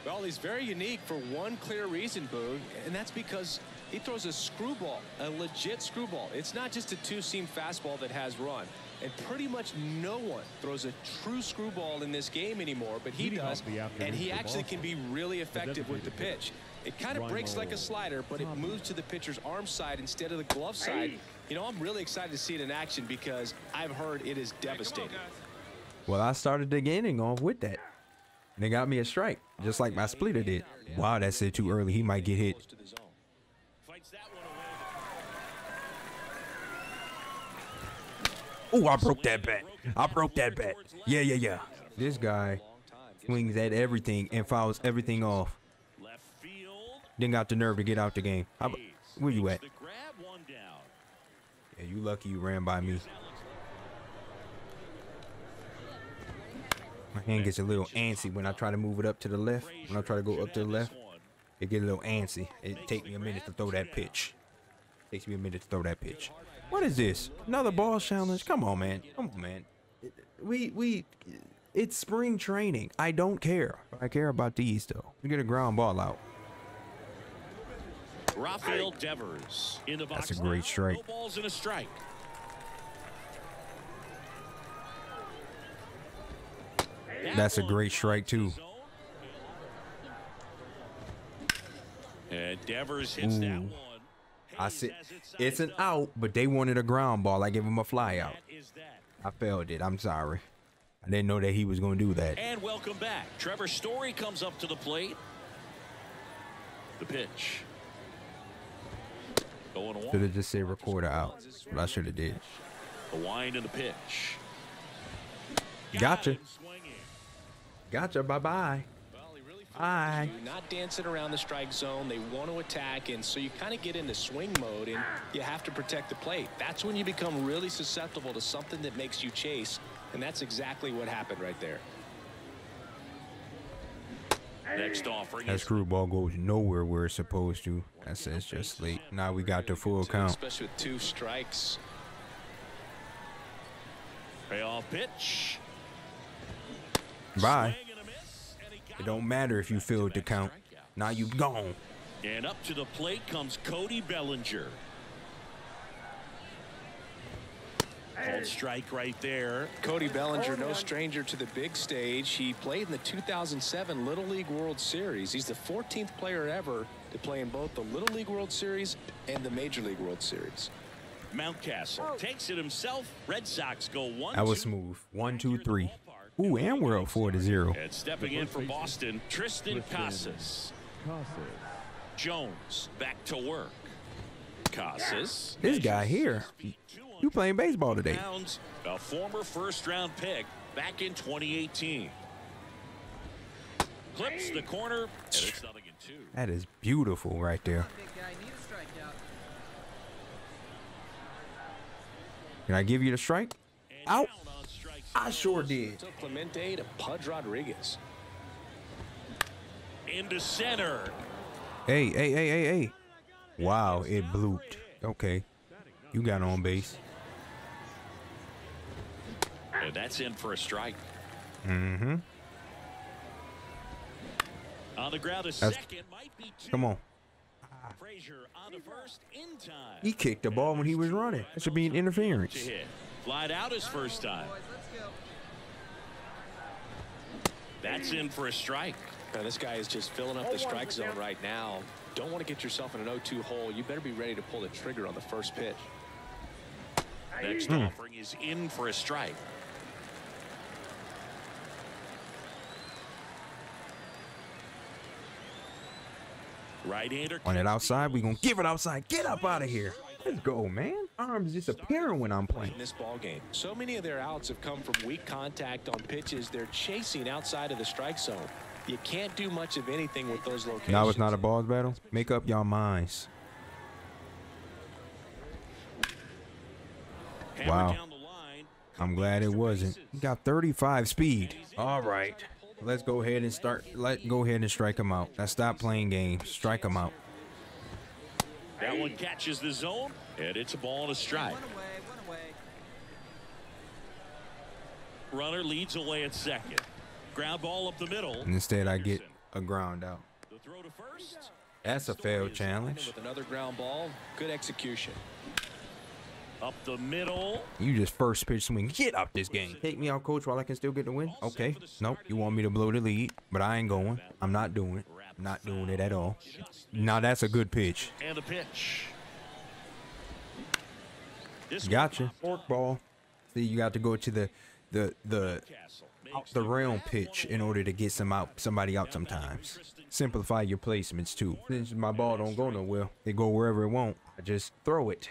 [SPEAKER 3] Well, he's very unique for one clear reason, Boog, and that's because he throws a screwball, a legit screwball. It's not just a two-seam fastball that has run. And pretty much no one throws a true screwball in this game anymore, but he
[SPEAKER 5] Leading
[SPEAKER 3] does.
[SPEAKER 5] off the afternoon
[SPEAKER 3] And he actually can be really effective with the pitch. It kind of breaks like a slider, but it moves to the pitcher's arm side instead of the glove side. You know, I'm really excited to see it in action because I've heard it is devastating.
[SPEAKER 1] Well, I started the inning off with that. They got me a strike, just like my splitter did. Wow, that's it too early. He might get hit.
[SPEAKER 3] Close to the zone.
[SPEAKER 2] Fights that one away.
[SPEAKER 1] Oh, I broke that bat. I broke that bat. Yeah, yeah, yeah. This guy swings at everything and fouls everything off. Then got the nerve to get out the game. How, where you at? Yeah, you lucky you ran by me. My hand gets a little antsy when I try to move it up to the left. When I try to go up to the left, it get a little antsy. It takes me a minute to throw that pitch. Takes me a minute to throw that pitch. What is this? Another ball challenge? Come on, man. Come on, man. We we it's spring training. I don't care. I care about these though. We get a ground ball out.
[SPEAKER 2] Rafael Devers in the box.
[SPEAKER 1] That's a great strike.
[SPEAKER 2] No balls and a strike.
[SPEAKER 1] That's a great strike, too.
[SPEAKER 2] finds the zone. And Devers hits that one.
[SPEAKER 1] I said it's an out, but they wanted a ground ball. I gave him a fly out.
[SPEAKER 2] That is that.
[SPEAKER 1] I failed it. I'm sorry. I didn't know that he was going to do that.
[SPEAKER 2] And welcome back. Trevor Story comes up to the plate. The pitch. Going
[SPEAKER 1] Should have just said recorder out. What I should have did.
[SPEAKER 2] The wind and the pitch.
[SPEAKER 1] Gotcha. Gotcha. Bye bye.
[SPEAKER 3] Well, he
[SPEAKER 1] Bye.
[SPEAKER 3] not dancing around the strike zone. They want to attack, and so you kind of get into swing mode, and you have to protect the plate. That's when you become really susceptible to something that makes you chase, and that's exactly what happened right there.
[SPEAKER 2] Next offering
[SPEAKER 1] That
[SPEAKER 2] is
[SPEAKER 1] screwball goes nowhere where it's supposed to. That says just late. Now we got the full count.
[SPEAKER 3] Especially with two strikes.
[SPEAKER 2] payoff pitch.
[SPEAKER 1] Bye.
[SPEAKER 2] Swing and a miss, and he got
[SPEAKER 1] It don't matter if you failed to count. Now you've gone.
[SPEAKER 2] And up to the plate comes Cody Bellinger. Called strike right there.
[SPEAKER 3] Cody Bellinger, no stranger to the big stage. He played in the 2007 Little League World Series. He's the 14th player ever to play in both the Little League World Series and the Major League World Series.
[SPEAKER 2] Mountcastle takes it himself. Red Sox go one.
[SPEAKER 1] That was smooth. One, two, three. Ooh, and we're up four to zero.
[SPEAKER 2] And stepping in for Boston,
[SPEAKER 5] Triston.
[SPEAKER 2] Casas. Jones back to work. Casas.
[SPEAKER 1] This guy here, you playing baseball today?
[SPEAKER 2] A former first round pick back in 2018. Clips the corner, and it's nothing in two.
[SPEAKER 1] That is beautiful right there.
[SPEAKER 6] Big guy, need a strikeout.
[SPEAKER 1] Can I give you the strike? Out.
[SPEAKER 2] Down on strike
[SPEAKER 1] I sure did.
[SPEAKER 3] So Clemente to Pudge Rodriguez.
[SPEAKER 2] Into center.
[SPEAKER 1] Hey, hey, hey, hey, hey. Wow, it blooped. Okay. You got on base.
[SPEAKER 2] And that's in for a strike.
[SPEAKER 1] Mm-hmm.
[SPEAKER 2] On the ground, a
[SPEAKER 1] That's-
[SPEAKER 2] second might be two.
[SPEAKER 1] Come on.
[SPEAKER 2] Frazier on the first in time.
[SPEAKER 1] He kicked the ball when he was running. That should be an interference.
[SPEAKER 2] hit. Flied out his first time. That's in for a strike.
[SPEAKER 3] Now, this guy is just filling up the strike zone right now. Don't want to get yourself in an 0-2 hole. You better be ready to pull the trigger on the first pitch.
[SPEAKER 2] Next
[SPEAKER 1] Hmm.
[SPEAKER 2] offering is in for a strike. Right-hander
[SPEAKER 1] On it outside, we gonna give it outside. Get up out of here. Let's go, man. Arms disappearing when I'm playing.
[SPEAKER 3] in this ball game. So many of their outs have come from weak contact on pitches they're chasing outside of the strike zone. You can't do much of anything with those locations.
[SPEAKER 1] Now it's not a balls battle. Make up your minds. Wow.
[SPEAKER 2] down the line.
[SPEAKER 1] I'm glad it wasn't. He got 35 speed. All right. Let's go ahead and start. Let go ahead and strike him out. Let's stop playing games. Strike him out.
[SPEAKER 2] That one catches the zone, and it's a ball and a strike. Runner leads away at second. Ground ball up the middle.
[SPEAKER 1] And instead, I get a ground out.
[SPEAKER 2] The throw to first.
[SPEAKER 1] That's a failed challenge.
[SPEAKER 3] With another ground ball, good execution.
[SPEAKER 2] Up the middle.
[SPEAKER 1] You just first pitch swing. Get out this game. Take me out, coach, while I can still get the win. Okay. Nope. You want me to blow the lead, but I ain't going. I'm not doing it. Not doing it at all. Now that's a good pitch.
[SPEAKER 2] And a pitch.
[SPEAKER 1] Gotcha.
[SPEAKER 2] popped
[SPEAKER 1] Fork ball. See, you got to go to the the the out
[SPEAKER 2] uh,
[SPEAKER 1] the realm pitch in order to get some out somebody out sometimes. Simplify your placements too. Since my ball don't go nowhere, it go wherever it won't. I just throw it.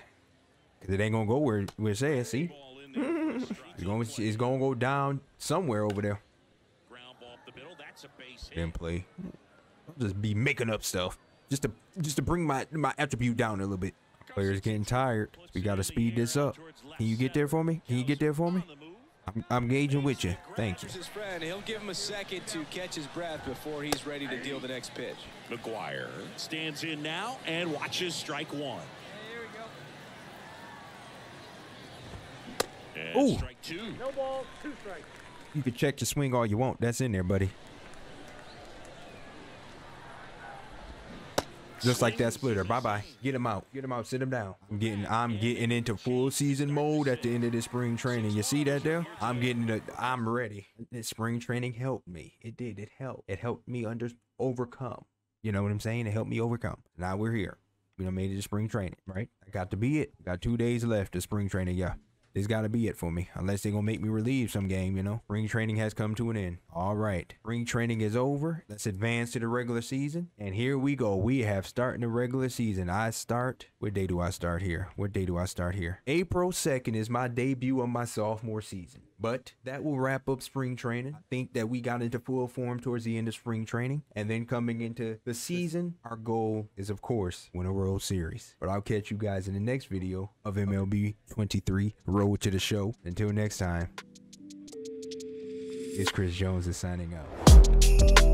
[SPEAKER 1] Cause it ain't gonna go where, where it says. See,
[SPEAKER 2] Ball in there for a strike.
[SPEAKER 1] it's gonna it's gonna go down somewhere over there.
[SPEAKER 2] Ground ball up the middle. That's a base hit.
[SPEAKER 1] Then play. I'll just be making up stuff just to just to bring my my attribute down a little bit. Players getting tired. We gotta speed this up. Can you get there for me? Can you get there for me?
[SPEAKER 2] On the move.
[SPEAKER 1] I'm, I'm gauging with you. Thank you.
[SPEAKER 3] Here's his friend. He'll give him a second to catch his breath before he's ready to deal the next pitch.
[SPEAKER 2] McGuire stands in now and watches strike one. And
[SPEAKER 1] Ooh.
[SPEAKER 2] strike two.
[SPEAKER 4] No ball, two strikes.
[SPEAKER 1] You can check the swing all you want. That's in there, buddy. Just like that splitter. Bye bye. Get him out. Get him out. Sit him down. I'm getting. I'm getting into full season mode at the end of this spring training. You see that there? I'm getting. The, I'm ready. This spring training helped me. It did. It helped. It helped me under overcome. You know what I'm saying? It helped me overcome. Now we're here. We done made it to spring training, right? I got to be it. Got two days left of spring training. Yeah. This got to be it for me, unless they're gonna make me relieve some game. You know, Ring training has come to an end. All right, ring training is over. Let's advance to the regular season, and here we go. We have starting the regular season. I start. What day do I start here? What day do I start here? April second is my debut of my sophomore season. But that will wrap up spring training. I think that we got into full form towards the end of spring training. And then coming into the season, our goal is, of course, win a World Series. But I'll catch you guys in the next video of MLB 23 Road to the Show. Until next time, it's Chris Jones is signing out.